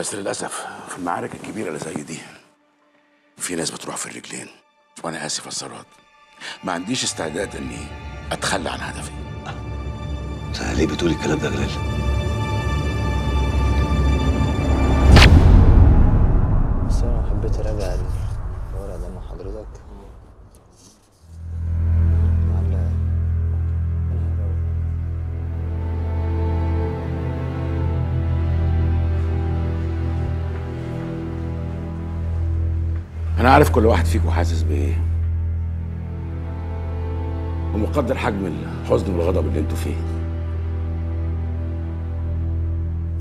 بس للأسف في المعارك الكبيرة اللي زي دي في ناس بتروح في الرجلين وأنا آسف يا ثروت ما عنديش استعداد إني أتخلى عن هدفي انت ليه بتقول الكلام ده يا جلال؟ بس أنا حبيت أراجع أنا عارف كل واحد فيكم حاسس بإيه. ومقدر حجم الحزن والغضب اللي أنتوا فيه.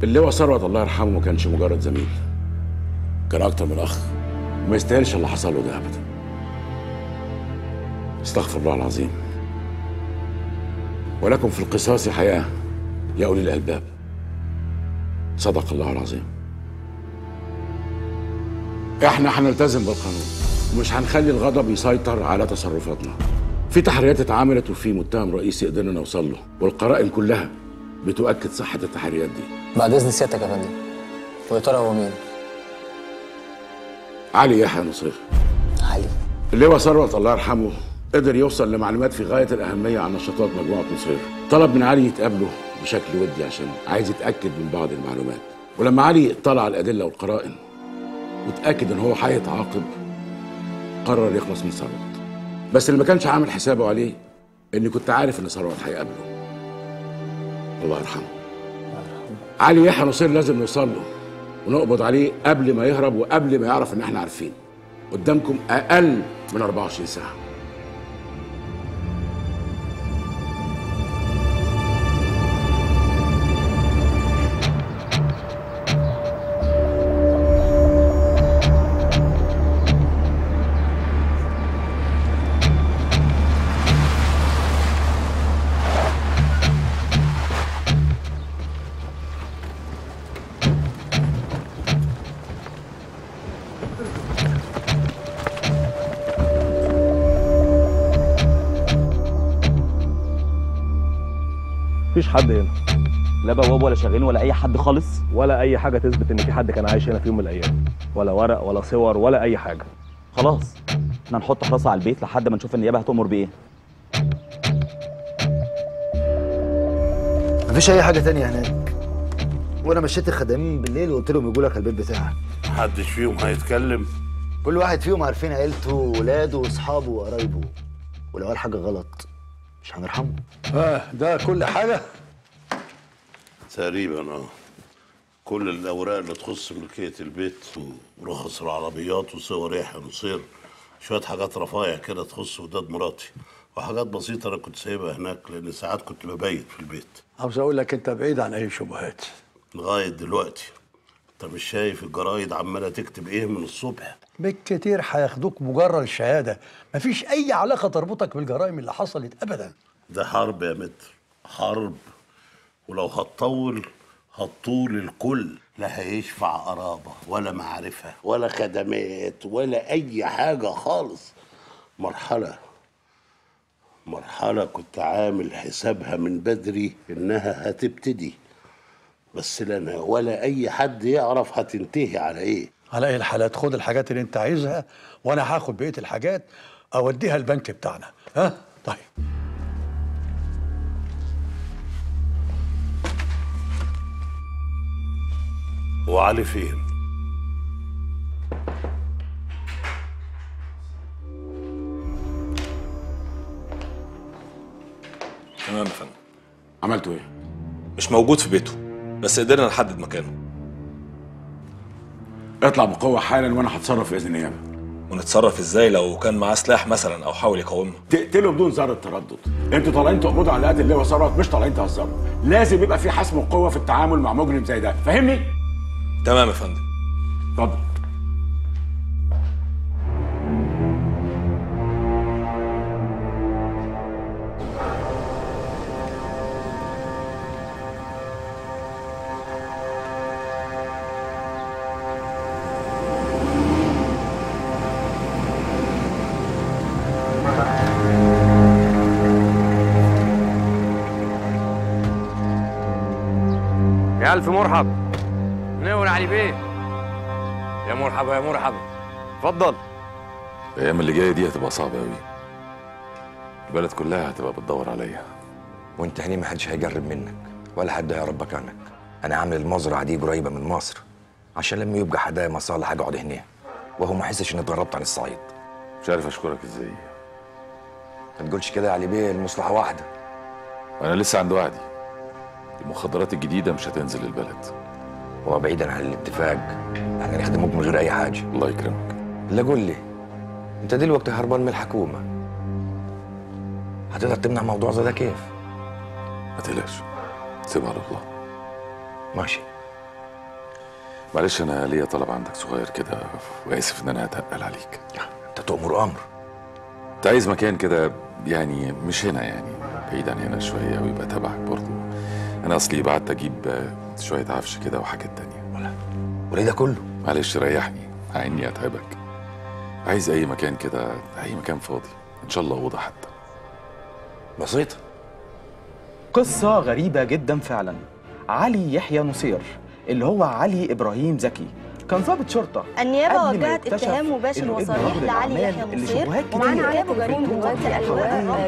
اللواء ثروت الله يرحمه ما كانش مجرد زميل. كان أكتر من أخ. وما يستاهلش اللي حصل له ده ابدا. استغفر الله العظيم. ولكم في القصاص حياة يا أولي الألباب. صدق الله العظيم. إحنا هنلتزم بالقانون. ومش هنخلي الغضب يسيطر على تصرفاتنا. في تحريات اتعملت وفي متهم رئيسي قدرنا نوصل له والقرائن كلها بتؤكد صحة التحريات دي. بعد إذن سيادتك يا فندم. ويا ترى هو مين؟ علي يحيى نصير. علي. اللواء ثروت الله يرحمه قدر يوصل لمعلومات في غاية الأهمية عن نشاطات مجموعة نصير. طلب من علي يتقابلوا بشكل ودي عشان عايز يتأكد من بعض المعلومات. ولما علي اطلع على الأدلة والقرائن وتأكد إن هو هيتعاقب قرر يخلص من ثروت. بس اللي ما كانش عامل حسابه عليه إني كنت عارف إن ثروت هيقابله. الله يرحمه. علي يحيى نصير لازم نوصل له ونقبض عليه قبل ما يهرب وقبل ما يعرف إن إحنا عارفين. قدامكم أقل من 24 ساعة. حد هنا. لا بواب ولا شغالين ولا أي حد خالص؟ ولا أي حاجة تثبت إن في حد كان عايش هنا في يوم من الأيام. ولا ورق ولا صور ولا أي حاجة. خلاص. إحنا نحط حراسة على البيت لحد ما نشوف النيابة هتؤمر بإيه. مفيش أي حاجة تانية هناك. وأنا مشيت الخدامين بالليل وقلت لهم يجوا لك البيت بتاعك. محدش فيهم هيتكلم. كل واحد فيهم عارفين عيلته وولاده وأصحابه وقرايبه. ولو قال حاجة غلط مش هنرحمه. آه ده كل حاجة؟ تقريبا آه. كل الأوراق اللي تخص ملكية البيت ورخص العربيات وصور يحيى نصير شوية حاجات رفايع كده تخص وداد مراتي وحاجات بسيطة أنا كنت سايبها هناك لأن ساعات كنت ببيت في البيت. عاوز أقول لك أنت بعيد عن أي شبهات. لغاية دلوقتي. أنت مش شايف الجرايد عمالة تكتب إيه من الصبح؟ بالكتير هياخدوك مجرد شهادة. مفيش أي علاقة تربطك بالجرائم اللي حصلت ابدا. ده حرب يا متر. حرب. ولو هتطول هتطول الكل. لا هيشفع قرابة ولا معرفة ولا خدمات ولا أي حاجة خالص. مرحلة. مرحلة كنت عامل حسابها من بدري إنها هتبتدي. بس لا أنا ولا أي حد يعرف هتنتهي على إيه. على اي الحالات؟ خد الحاجات اللي انت عايزها وأنا هاخد بقية الحاجات اوديها البنك بتاعنا. ها؟ طيب. وعلي فين؟ تمام يا فندم. عملتوا إيه؟ مش موجود في بيته بس قدرنا نحدد مكانه. اطلع بقوة حالا وأنا هتصرف بإذن النيابة ونتصرف إزاي لو كان معاه سلاح مثلا أو حاول يقاومنا؟ تقتله بدون ذرة تردد. أنتوا طالعين تقبضوا على قتل اللواء ثروت مش طالعين تهزروا. لازم يبقى في حسم وقوة في التعامل مع مجرم زي ده. فاهمني؟ تمام يا فندم. اتفضل. ألف مرحب. نور علي بيه. مرحبا يا مرحبا اتفضل. الأيام اللي جاية دي هتبقى صعبة قوي البلد كلها هتبقى بتدور عليا. وانت هني ما حدش هيجرب منك ولا حد هيقرب عنك. أنا عامل المزرعة دي قريبة من مصر. عشان لما يبقى حدايا مصالح أقعد هنا وهو ما يحسش إني اتغربت عن الصعيد. مش عارف أشكرك إزاي. ما تقولش كده يا علي بيه المصلحة واحدة. أنا لسه عند وعدي. المخدرات الجديدة مش هتنزل البلد هو بعيدا عن الاتفاق إحنا نخدموك من غير أي حاجة. الله يكرمك. لا قول لي أنت دلوقتي هربان من الحكومة. هتقدر تمنع موضوع زي ده كيف؟ ما تقلقش. سيبها الله. ماشي. معلش أنا ليا طلب عندك صغير كده وآسف إن أنا هتقل عليك. أنت تؤمر أمر. أنت عايز مكان كده يعني مش هنا يعني بعيد عن هنا شوية ويبقى تبعك برضه. أنا أصلي بعت أجيب شوية عفش كده وحاجات تانية. ولا وليه ده كله؟ معلش ريحني مع إني أتعبك. عايز أي مكان كده أي مكان فاضي. إن شاء الله أوضة حتى. بسيطة. قصة غريبة جدا فعلا. علي يحيى نصير اللي هو علي إبراهيم زكي. كان ضابط شرطة. النيابة قبل ما وجهت اتهام مباشر وصريح لعلي يحيى نصير. ومعانا علي ابو جريم حوالين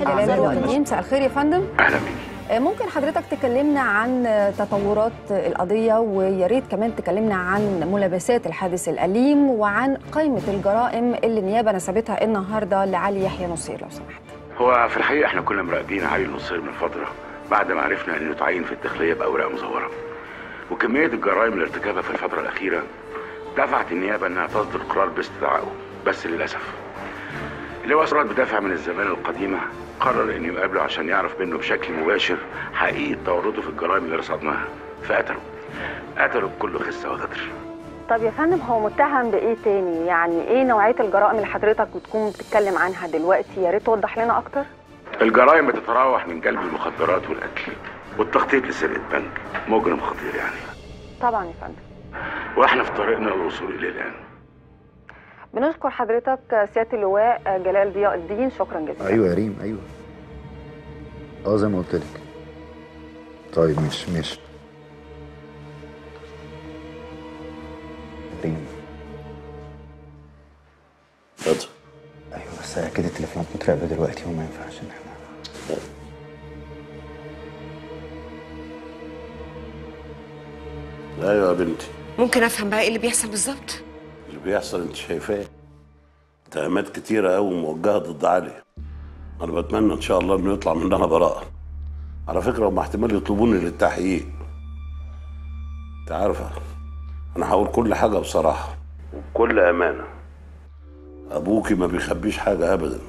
جلال الوالدين مساء الخير يا فندم؟ أهلا. بيك آه، ممكن حضرتك تكلمنا عن تطورات القضية ويا ريت كمان تكلمنا عن ملابسات الحادث الأليم وعن قائمة الجرائم اللي النيابة نسبتها النهاردة لعلي يحيى نصير لو سمحت. هو في الحقيقة إحنا كنا مراقبين علي النصير من فترة بعد ما عرفنا إنه تعين في الداخلية بأوراق مزورة. وكمية الجرائم اللي ارتكبها في الفترة الأخيرة دفعت النيابة إنها تصدر قرار باستدعائه بس للأسف. اللواء سراد بدافع من الزمان القديمة قرر إنه يقابله عشان يعرف منه بشكل مباشر حقيقه تورطه في الجرائم اللي رصدناها فقتله قتله بكل خسة وغدر طب يا فندم هو متهم بإيه تاني؟ يعني إيه نوعية الجرائم اللي حضرتك بتكون بتتكلم عنها دلوقتي؟ يا ريت توضح لنا أكتر. الجرائم بتتراوح من جلب المخدرات والقتل والتخطيط لسرقة بنك مجرم خطير يعني طبعا يا فندم. وإحنا في طريقنا للوصول إليه الآن بنشكر حضرتك سيادة اللواء جلال ضياء الدين. شكرا جزيلا. أيوه يا ريم أيوه. آه زي ما قلت لك. طيب ماشي ماشي. ريم. اتفضل. أيوه بس أكيد التليفونات متراقبه دلوقتي وما ينفعش إن إحنا أيوه يا بنتي. ممكن أفهم بقى إيه اللي بيحصل بالظبط؟ بيحصل انت شايفاه. اتهامات كتيرة قوي موجهة ضد علي. أنا بتمنى إن شاء الله إنه يطلع منها براءة. على فكرة هم احتمال يطلبوني للتحقيق. أنت عارفة أنا هقول كل حاجة بصراحة. وبكل أمانة. أبوكي ما بيخبيش حاجة ابدا.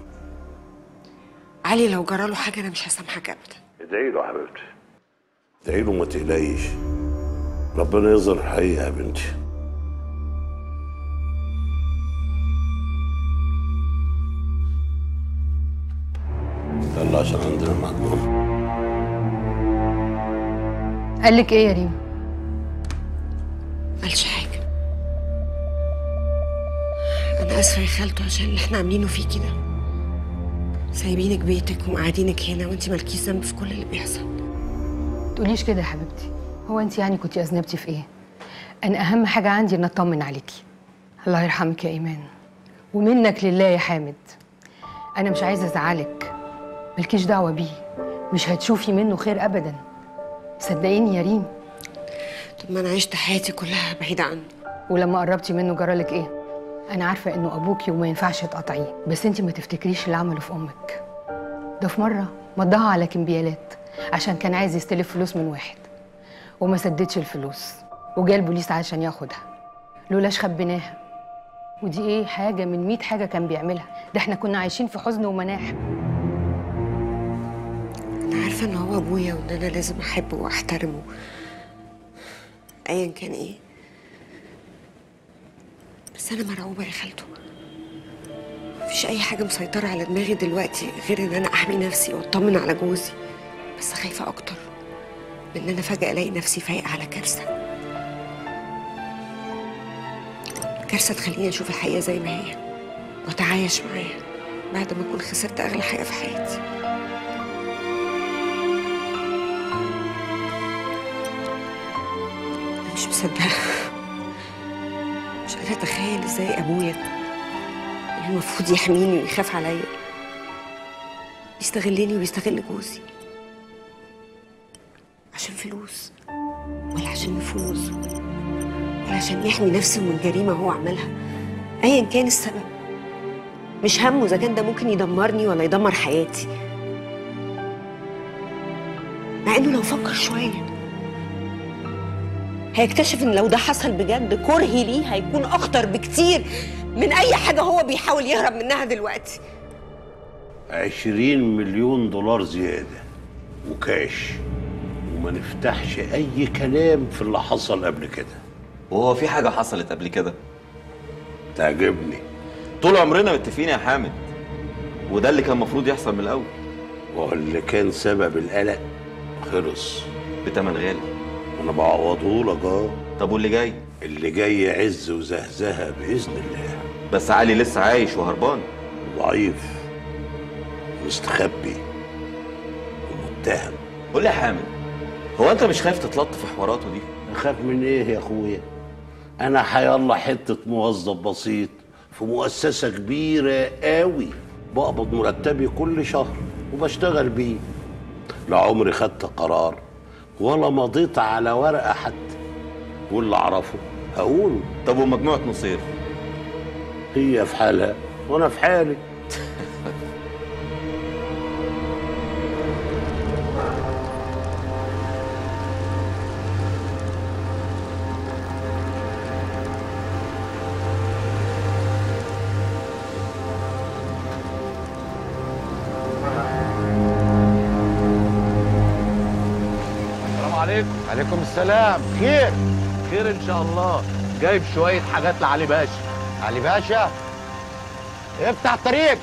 علي لو جراله حاجة أنا مش هسامحك ابدا. ادعي له يا حبيبتي. ادعي له ما تقلقيش. ربنا يظهر الحقيقة يا بنتي. يلا عشان عندنا مجنون قال لك إيه يا ريم؟ قالش حاجة. أنا آسفة يا خالته عشان اللي إحنا عاملينه فيه كده. سايبينك بيتك ومقعدينك هنا وانت مالكيش ذنب في كل اللي بيحصل. تقوليش كده يا حبيبتي. هو انت يعني كنتي أذنبتي في إيه؟ أنا أهم حاجة عندي إن أطمن عليكي. الله يرحمك يا إيمان. ومنك لله يا حامد. أنا مش عايزة أزعلك. مالكيش دعوة بيه. مش هتشوفي منه خير ابدا. صدقيني يا ريم. طب ما أنا عشت حياتي كلها بعيدة عنه. ولما قربتي منه جرالك إيه؟ أنا عارفة إنه أبوكي وما ينفعش تقاطعيه. بس انت ما تفتكريش اللي عمله في أمك. ده في مرة مضاها على كمبيالات عشان كان عايز يستلف فلوس من واحد. وما سددش الفلوس. وجا البوليس عشان ياخدها. لولاش خبيناها. ودي إيه؟ حاجة من مئة حاجة كان بيعملها. ده إحنا كنا عايشين في حزن ومناح. عارفه إن هو أبويا وإن أنا لازم أحبه وأحترمه. ايا كان إيه. بس أنا مرعوبة يا خالته. مفيش أي حاجة مسيطرة على دماغي دلوقتي غير إن أنا أحمي نفسي وأطمن على جوزي. بس خايفة أكتر من إن أنا فجأة ألاقي نفسي فايقة على كارثة. كارثة تخليني أشوف الحقيقة زي ما هي. وأتعايش معاها بعد ما أكون خسرت أغلى حاجة في حياتي. أنا مش أنا أتخيل إزاي أبويا اللي المفروض يحميني ويخاف عليا يستغلني ويستغل جوزي. عشان فلوس ولا عشان نفوذ ولا عشان يحمي نفسه من جريمة هو عملها. ايا كان السبب. مش همه إذا كان ده ممكن يدمرني ولا يدمر حياتي. مع إنه لو فكر شوية هيكتشف إن لو ده حصل بجد كرهي ليه هيكون أخطر بكتير من أي حاجة هو بيحاول يهرب منها دلوقتي. عشرين مليون دولار زيادة وكاش وما نفتحش أي كلام في اللي حصل قبل كده. وهو في حاجة حصلت قبل كده؟ تعجبني. طول عمرنا متفقين يا حامد وده اللي كان المفروض يحصل من الأول. واللي كان سبب القلق خلص. بتمن غالي. أنا بعوضه لك أه. طب واللي جاي؟ اللي جاي عز وزهزهة بإذن الله. بس علي لسه عايش وهربان. ضعيف مستخبي ومتهم. قول لي يا حامد هو أنت مش خايف تتلط في حواراته دي؟ أخاف من إيه يا أخويا؟ أنا حيالله حتة موظف بسيط في مؤسسة كبيرة قوي بقبض مرتبي كل شهر وبشتغل بيه. لا عمري خدت قرار ولا مضيت على ورقة حتى. واللي أعرفه هقوله طب ومجموعة نصير هي في حالها وأنا في حالي. السلام. خير. خير إن شاء الله. جايب شوية حاجات لعلي باشا. علي باشا؟ افتح الطريق؟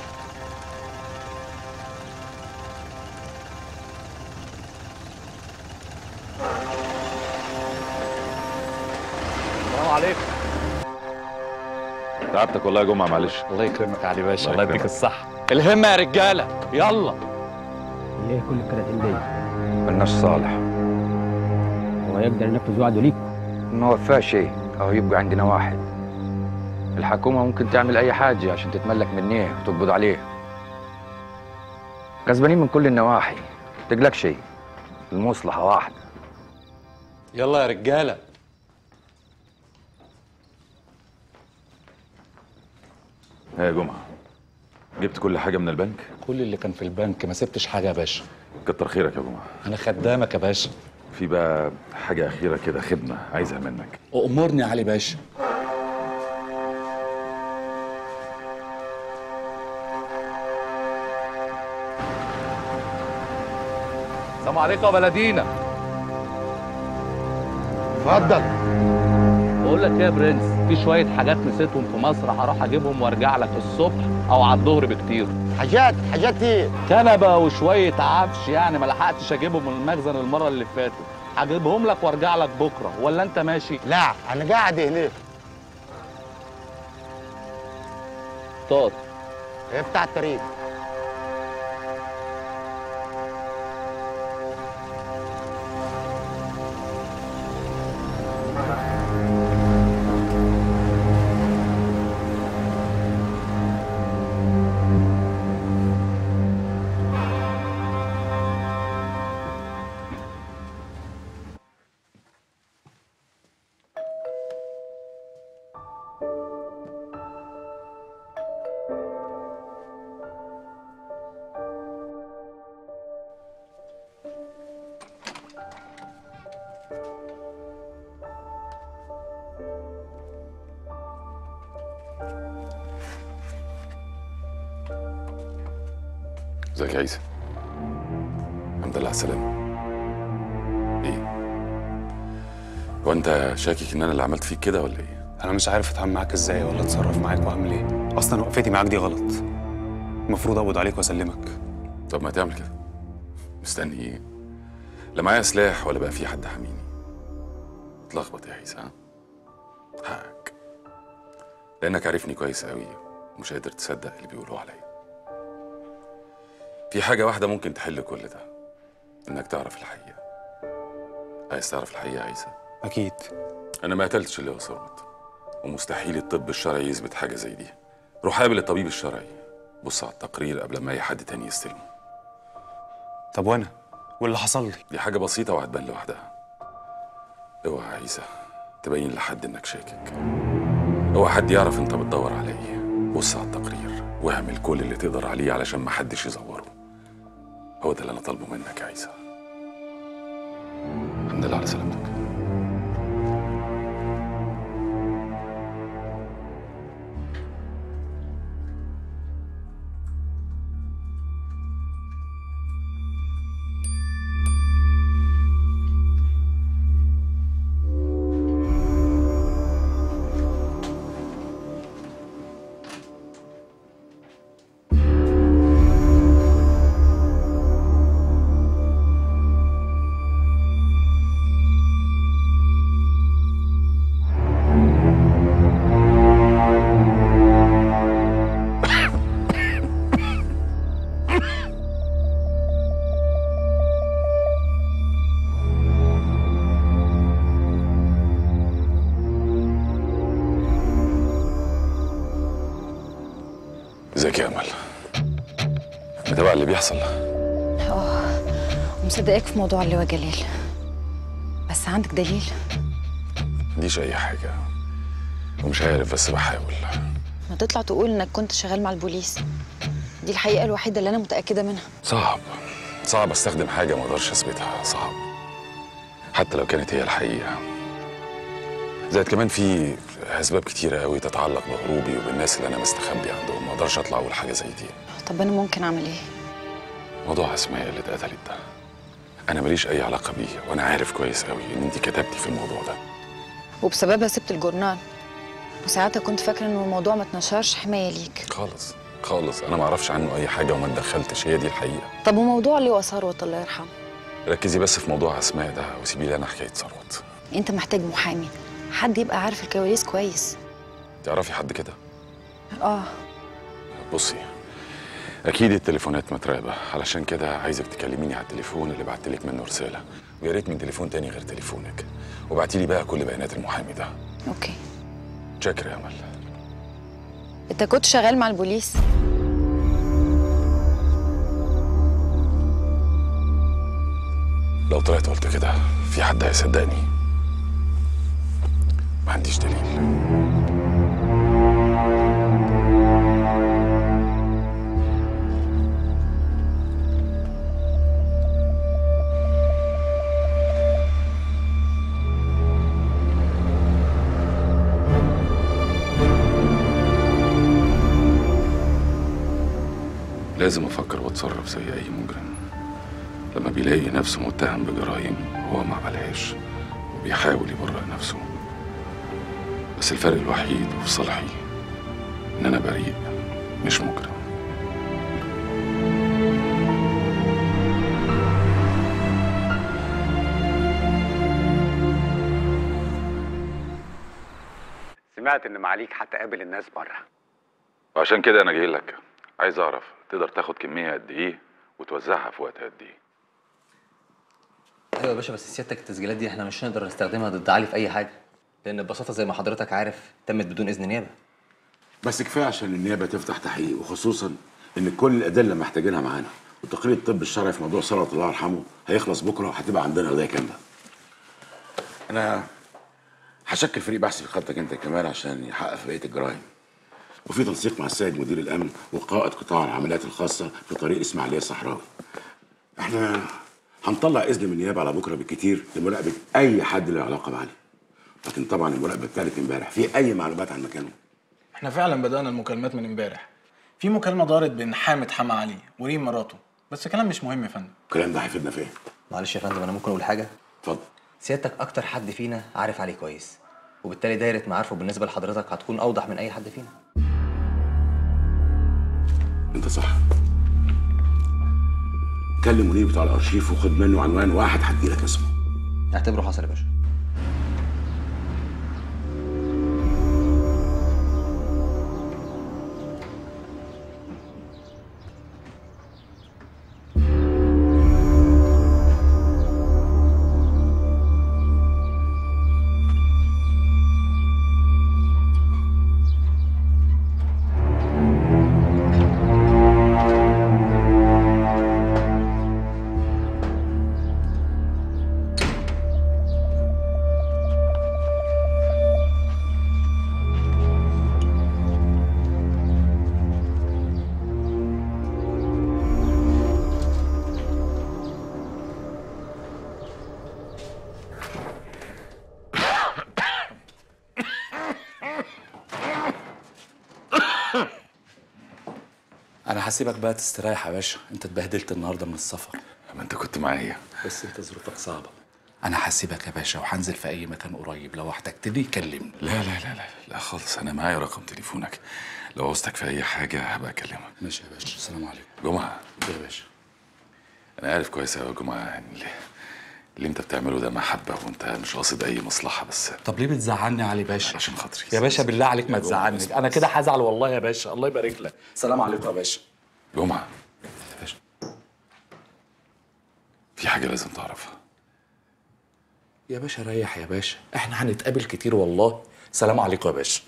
السلام عليكم. تعبتك والله يا جمعة معلش. الله يكرمك يا علي باشا. الله يديك. الصحة. الهمة يا رجالة. يلا. ليه كل الكراتين دي؟ ملناش صالح. هو يقدر ينفذ وعده ليك؟ ما وفاش شيء اهو يبقى عندنا واحد. الحكومة ممكن تعمل أي حاجة عشان تتملك منيه وتقبض عليه. كسبانين من كل النواحي. تقلق شيء. المصلحة واحدة. يلا يا رجالة. ها يا جمعة جبت كل حاجة من البنك؟ كل اللي كان في البنك ما سبتش حاجة يا باشا. كتر خيرك يا جمعة. أنا خدامك يا باشا. في بقى حاجة أخيرة كده خدمة عايزها منك. أمرني يا علي باشا. السلام عليكم يا بلدينا اتفضل. بقول لك إيه يا برنس؟ في شوية حاجات نسيتهم في مصر هروح أجيبهم وأرجع لك الصبح أو على الظهر بكتير. حاجات حاجات إيه كنبة وشوية عفش يعني ما لحقتش أجيبهم من المخزن المرة اللي فاتت. هجيبهم لك وأرجع لك بكرة ولا أنت ماشي؟ لا أنا قاعد هنا. طاط افتح الطريق؟ ازيك يا عيسى؟ الحمد لله على السلامة. إيه؟ هو انت شاكك ان أنا اللي عملت فيك كده ولا إيه؟ أنا مش عارف اتعامل معاك إزاي ولا اتصرف معاك واعمل إيه. أصلا وقفتي معاك دي غلط. المفروض اقبض عليك واسلمك. طب ما تعمل كده. مستني. إيه لا معايا سلاح ولا بقى في حد حاميني. اتلخبط يا عيسى ها؟ حقك. لأنك عارفني كويس قوي ومش قادر تصدق اللي بيقولوه عليا. في حاجة واحدة ممكن تحل كل ده إنك تعرف الحقيقة. عايز تعرف الحقيقة عيسى؟ أكيد. أنا ما قتلتش اللي ثروت ومستحيل الطب الشرعي يثبت حاجة زي دي. روح قابل الطبيب الشرعي. بص على التقرير قبل ما أي حد تاني يستلمه. طب وأنا؟ واللي حصل لي؟ دي حاجة بسيطة وهتبان لوحدها. اوعى يا عيسى تبين لحد إنك شاكك. اوعى حد يعرف إنت بتدور على إيه. بص على التقرير واعمل كل اللي تقدر عليه علشان محدش يزوره. هو ده اللي أنا طالبه منك يا عيسى. الحمد لله على سلامتك. ازيك يا أمل؟ متابع اللي بيحصل. آه ومصدقاك في موضوع اللواء جلال بس عندك دليل؟ مديش أي حاجة. ومش عارف بس بحاول. ما تطلع تقول إنك كنت شغال مع البوليس. دي الحقيقة الوحيدة اللي أنا متأكدة منها. صعب. صعب أستخدم حاجة ما أقدرش أثبتها. صعب. حتى لو كانت هي الحقيقة. زائد كمان في أسباب كتيرة قوي تتعلق بهروبي وبالناس اللي أنا مستخبي عندهم ما أقدرش أطلع أقول حاجة زي دي. طب أنا ممكن أعمل إيه؟ موضوع أسماء اللي اتقتلت ده أنا ماليش أي علاقة بيه وأنا عارف كويس قوي إن انت كتبتي في الموضوع ده. وبسببها سبت الجورنال. وساعتها كنت فاكرة ان الموضوع ما اتنشرش حماية ليك. خالص خالص. أنا ما أعرفش عنه أي حاجة وما اتدخلتش. هي دي الحقيقة. طب وموضوع اللواء ثروت الله يرحمه؟ ركزي بس في موضوع أسماء ده وسيبي لي أنا حكاية ثروت. أنت محتاج محامي. حد يبقى عارف الكواليس كويس. تعرفي حد كده؟ آه. بصي أكيد التليفونات متراقبة. علشان كده عايزك تكلميني على التليفون اللي بعتلك منه رسالة. ويا ريت من تليفون تاني غير تليفونك. وبعتي لي بقى كل بيانات المحامي ده. okay. شاكر يا أمل. أنت كنت شغال مع البوليس؟ لو طلعت قلت كده في حد هيصدقني؟ عنديش دليل لازم أفكر وأتصرف زي أي مجرم. لما بيلاقي نفسه متهم بجرائم هو ما عملهاش وبيحاول يبرئ نفسه. بس الفرق الوحيد وفي صالحي إن أنا بريء مش مجرم. سمعت إن معاليك هتقابل الناس بره. وعشان كده أنا جاي لك. عايز أعرف تقدر تاخد كمية قد إيه وتوزعها في وقت قد إيه؟ أيوه يا باشا بس سيادتك التسجيلات دي إحنا مش هنقدر نستخدمها ضد علي في أي حاجة. لأن ببساطة زي ما حضرتك عارف تمت بدون إذن نيابه بس كفاية عشان النيابة تفتح تحقيق وخصوصا إن كل الأدلة محتاجينها معانا وتقرير الطب الشرعي في موضوع ثروت الله يرحمه هيخلص بكرة وهتبقى عندنا قضيه كاملة. أنا هشكل فريق بحث في خطك أنت كمان عشان يحقق في بقيه الجرائم. وفي تنسيق مع السيد مدير الأمن وقائد قطاع العمليات الخاصة في طريق إسماعيلية الصحراوي. إحنا هنطلع إذن من النيابة على بكرة بالكتير لمراقبة أي حد له علاقة بعلي. لكن طبعا المراقبة ابتدت امبارح. في أي معلومات عن مكانه؟ إحنا فعلا بدأنا المكالمات من امبارح. في مكالمة دارت بين حامد حما علي وريم مراته. بس كلام مش مهم يا فندم. الكلام ده هيفيدنا في إيه؟ معلش يا فندم أنا ممكن أقول حاجة؟ اتفضل. سيادتك أكتر حد فينا عارف عليه كويس وبالتالي دايرة معارفه بالنسبة لحضرتك هتكون أوضح من أي حد فينا. أنت صح. كلم منير بتاع الارشيف وخد منه عنوان واحد هديلك اسمه. اعتبره حصل يا باشا. أنا هسيبك بقى تستريح يا باشا. انت اتبهدلت النهارده من السفر. ما انت كنت معايا. بس انت ظروفك صعبة. أنا هسيبك يا باشا وهنزل في اي مكان قريب. لو احتجتني كلمني. لا لا لا لا لا خالص. أنا معايا رقم تليفونك. لو عوزتك في اي حاجة هبقى اكلمك. ماشي يا باشا. السلام عليكم. جمعة. يا باشا. أنا عارف كويس قوي يا جمعة يعني اللي, اللي انت بتعمله ده محبة وانت مش قاصد أي مصلحة بس طب ليه بتزعلني علي باشا؟ عشان خاطري. يا باشا بالله عليك ما تزعلني. أنا كده هزعل والله يا باشا. الله يبارك لك. سلام عليكم يا باشا. جمعة. في حاجة لازم تعرفها. يا باشا ريح يا باشا. إحنا هنتقابل كتير والله. سلام عليكم يا باشا.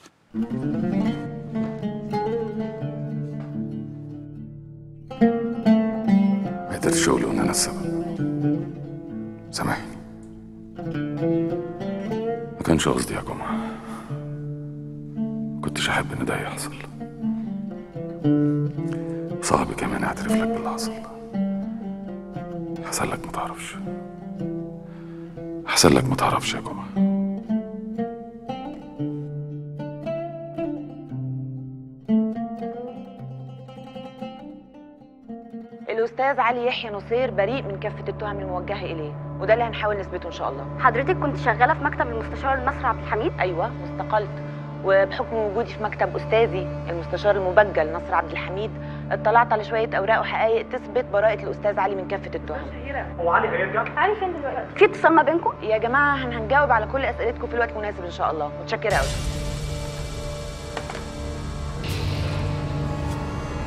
حتة الشغل وان أنا السبب. سامحني. ما كانش قصدي يا جمعة. كنتش أحب إن ده يحصل. صاحبي كمان اعترف لك باللي حصل حصل لك ما تعرفش. حصل لك ما تعرفش يا جمعه الأستاذ علي يحيى نصير بريء من كافة التهم الموجهة إليه وده اللي هنحاول نثبته إن شاء الله. حضرتك كنت شغالة في مكتب المستشار النصر عبد الحميد؟ أيوة واستقلت. وبحكم وجودي في مكتب أستاذي المستشار المبجل نصر عبد الحميد اطلعت على شوية أوراق وحقائق تثبت براءة الأستاذ علي من كافة التهم. هو علي هيرجع؟ علي فين دلوقتي؟ في اتصال ما بينكم؟ يا جماعة هن- هنجاوب على كل أسئلتكم في الوقت المناسب إن شاء الله. متشكرة أوي.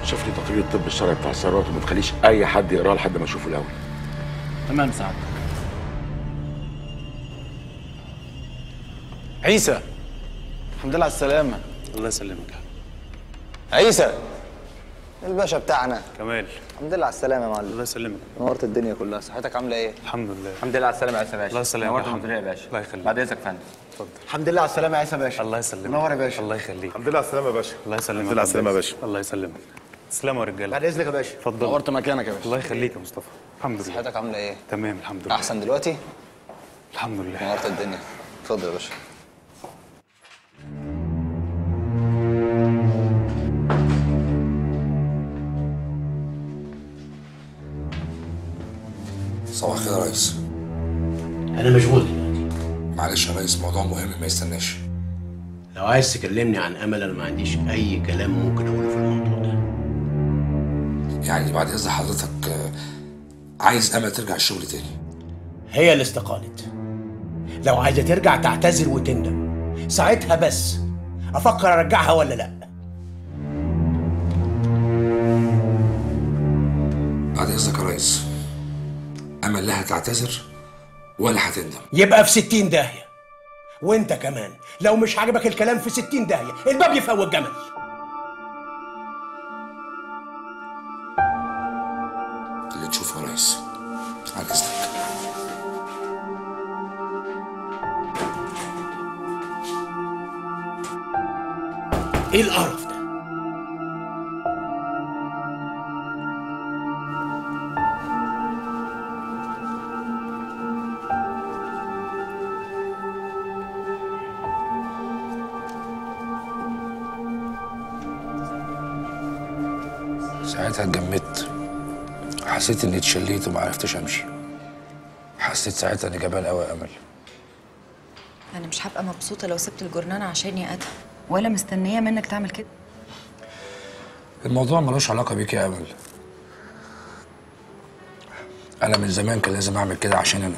شوف لي تقرير الطب الشرعي بتاع الثروات وما تخليش أي حد يقرأه لحد ما اشوفه الأول. تمام سعد عيسى! الحمد لله على السلامة. الله يسلمك عيسى الباشا بتاعنا. كمال. الحمد لله على السلامة يا معلم. الله يسلمك. نورت الدنيا كلها. صحتك عاملة إيه؟ الحمد لله. الحمد لله على السلامة يا باشا. الله يسلمك نورت. الدنيا يا باشا. الله يخليك. بعد إذنك يا فندم. اتفضل. الحمد لله على السلامة يا عيسى باشا. الله يسلمك. منور يا باشا. الله يخليك. الحمد لله على السلامة يا باشا. الله يسلمك الحمد لله على السلامة يا باشا. الله يسلمك. تسلموا يا رجالة. بعد إذنك يا باشا. اتفضل. نورت مكانك يا باشا. الله يخليك يا مصطفى. الحمد لله. صحتك عاملة إيه؟ تمام الحمد لله. أحسن دلوقتي؟ الحمد لله. نورت الدنيا. اتفضل يا باشا. ريس موضوع مهم ما يستناش. لو عايز تكلمني عن أمل أنا ما عنديش أي كلام ممكن أقوله في الموضوع ده. يعني بعد إذن حضرتك عايز أمل ترجع الشغل تاني؟ هي اللي استقالت. لو عايزة ترجع تعتذر وتندم. ساعتها بس أفكر أرجعها ولا لأ. بعد إذنك يا ريس أمل لا هتعتذر ولا هتندم. يبقى في ستين داهية. وانت كمان. لو مش عاجبك الكلام في ستين داهية الباب يفوت جمل. اللي تشوفه يا ريس على إذنك. إيه القرف ده؟ حسيت إني اتشليت وما عرفتش أمشي. حسيت ساعتها إني جبان قوي يا أمل. أنا مش هبقى مبسوطة لو سبت الجرنان عشان يا أدهم. ولا مستنية منك تعمل كده. الموضوع ملوش علاقة بيك يا أمل. أنا من زمان كان لازم أعمل كده عشان أنا.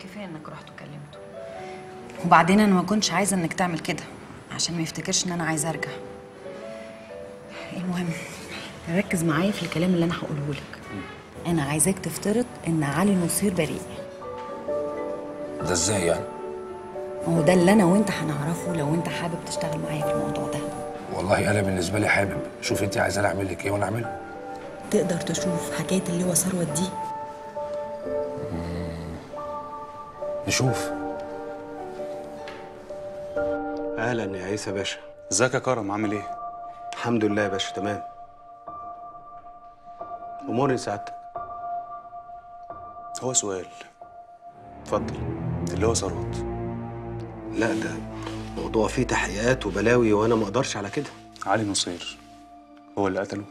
كفاية إنك رحت وكلمته. وبعدين أنا ما كنتش عايزة إنك تعمل كده. عشان ما يفتكرش إن أنا عايزة أرجع. المهم ركز معايا في الكلام اللي أنا هقوله لك. أنا عايزاك تفترض إن علي نصير بريء. ده إزاي يعني؟ هو ده اللي أنا وأنت هنعرفه لو أنت حابب تشتغل معايا في الموضوع ده. والله أنا بالنسبة لي حابب. شوف أنت عايزاني أعمل لك إيه وأنا أعمله. تقدر تشوف حكايه اللواء ثروت دي؟ نشوف. أهلا يا عيسى باشا. إزيك يا كرم؟ عامل إيه؟ الحمد لله يا باشا تمام. أموري سعادتك. هو سؤال. اتفضل. اللي هو ثروت لا ده موضوع فيه تحقيقات وبلاوي وأنا ما أقدرش على كده. علي نصير. هو اللي قتله؟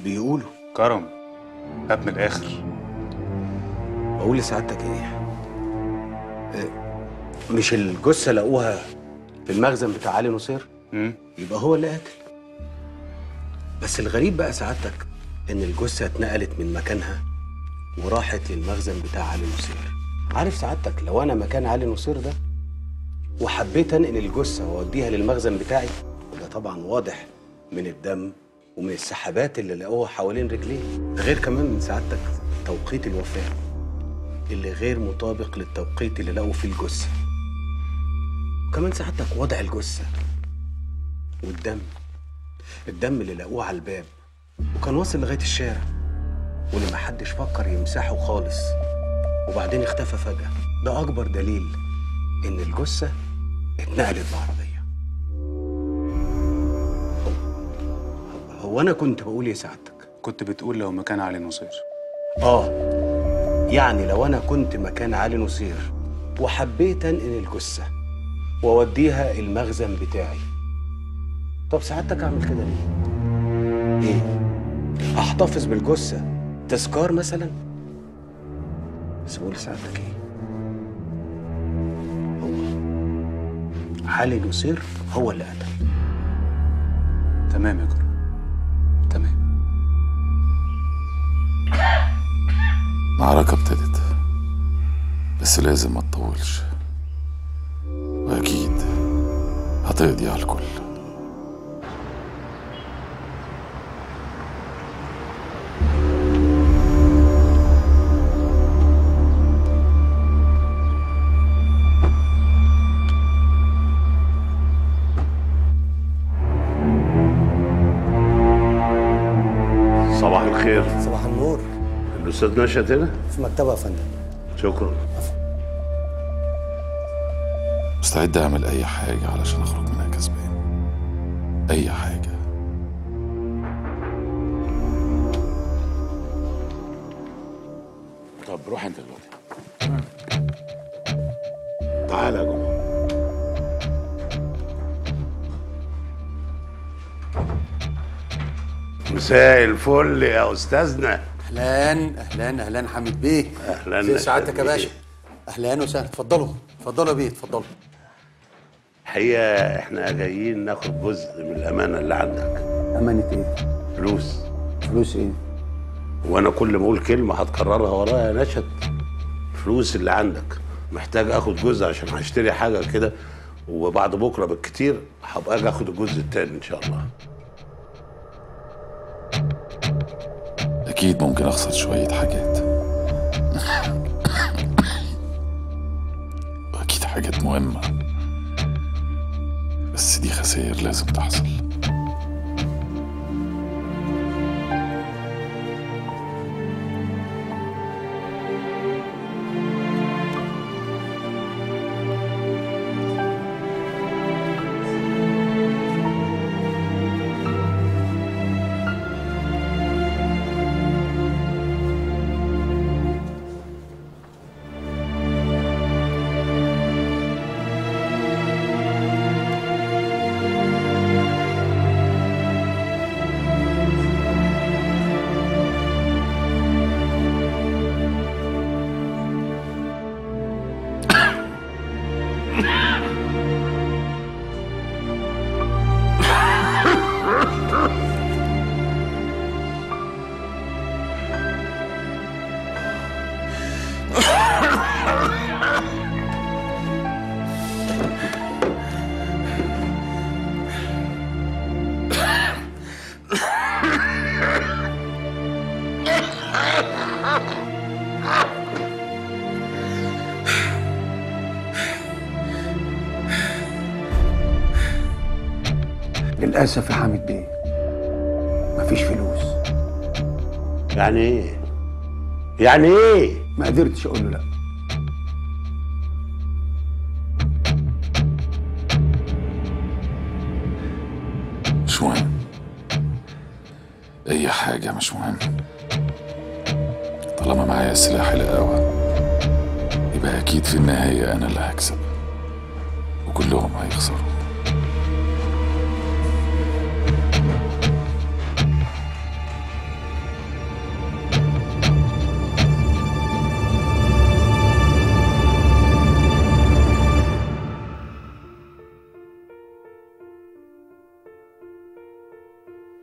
بيقولوا. كرم. هات من الآخر. بقول لسعادتك إيه؟ آه، مش الجثة لقوها في المخزن بتاع علي نصير؟ يبقى هو اللي قاتل. بس الغريب بقى سعادتك إن الجثة اتنقلت من مكانها وراحت للمخزن بتاع علي نصير. عارف سعادتك لو أنا مكان علي نصير ده وحبيت أنقل الجثة وأوديها للمخزن بتاعي؟ وده طبعا واضح من الدم ومن السحابات اللي لقوها حوالين رجليه. غير كمان من سعادتك توقيت الوفاة اللي غير مطابق للتوقيت اللي لقوا فيه الجثة. وكمان سعادتك وضع الجثة والدم. الدم اللي لقوه على الباب وكان واصل لغاية الشارع. واللي محدش فكر يمسحه خالص. وبعدين اختفى فجأة. ده أكبر دليل إن الجثة اتنقلت بعربية. هو- أنا كنت بقول إيه سعادتك؟ كنت بتقول لو مكان علي نصير. آه. يعني لو أنا كنت مكان علي نصير وحبيت أنقل الجثة وأوديها المخزن بتاعي. طب سعادتك أعمل كده ليه؟ إيه؟ أحتفظ بالجثة تذكار مثلا؟ بس بقول لسعادتك إيه؟ هو علي نصير هو اللي قتل. تمام يا كرم معركة ابتدت بس لازم ما تطولش. وأكيد هتقضي على الكل. الاستاذ نشأت هنا في مكتبه يا فندم. شكرا. مستعد أعمل أي حاجة علشان أخرج منها كسبان. أي حاجة. طب روح أنت دلوقتي. تعالى يا جمعه مساء الفل يا أستاذنا. أهلا أهلا أهلا حميد بيه. أهلا في سعادتك يا باشا. أهلا وسهلا. اتفضلوا. اتفضلوا يا بيه اتفضلوا. الحقيقة إحنا جايين ناخد جزء من الأمانة اللي عندك. أمانة إيه؟ فلوس. فلوس إيه؟ وأنا كل ما أقول كلمة هتكررها ورايا يا نشأت. الفلوس اللي عندك. محتاج آخد جزء عشان هشتري حاجة كده. وبعد بكرة بالكتير هبقى آجي آخد الجزء التاني إن شاء الله. أكيد ممكن أخسر شوية حاجات. وأكيد حاجات مهمة. بس دي خسائر لازم تحصل. للأسف يا حامد بيه مفيش فلوس. يعني إيه؟ يعني إيه؟ ما قدرتش أقول له لأ. مش مهم. أي حاجة مش مهم. طالما معايا سلاح القهوة يبقى أكيد في النهاية أنا اللي هكسب. وكلهم هيخسروا.